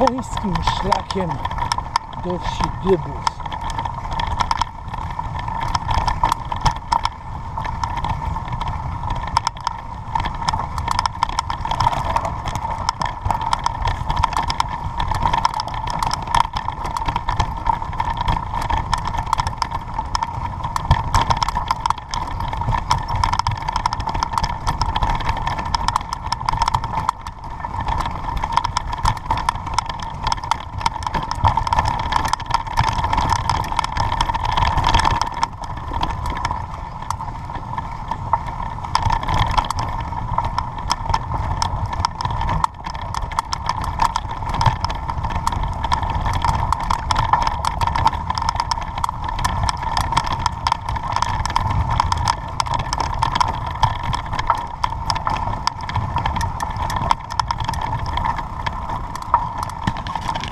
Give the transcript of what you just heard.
końskim szlakiem do wsi Dybów.